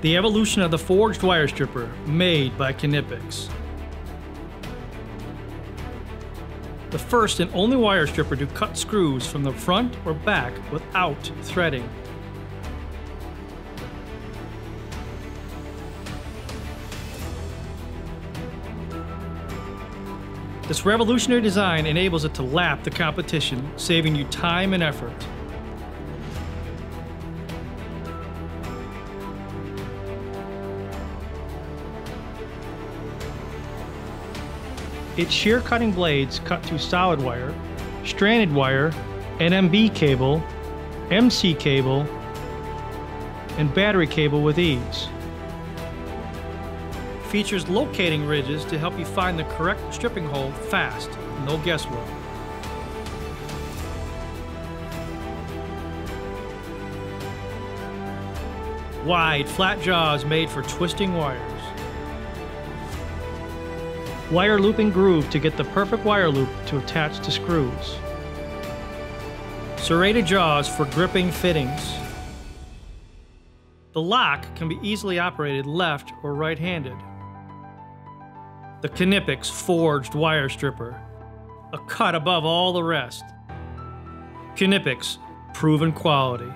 The evolution of the forged wire stripper made by Knipex. The first and only wire stripper to cut screws from the front or back without threading. This revolutionary design enables it to lap the competition, saving you time and effort. Its shear cutting blades cut through solid wire, stranded wire, NMB cable, MC cable, and battery cable with ease. Features locating ridges to help you find the correct stripping hole fast, no guesswork. Wide, flat jaws made for twisting wires. Wire looping groove to get the perfect wire loop to attach to screws. Serrated jaws for gripping fittings. The lock can be easily operated left or right-handed. The Knipex forged wire stripper, a cut above all the rest. Knipex, proven quality.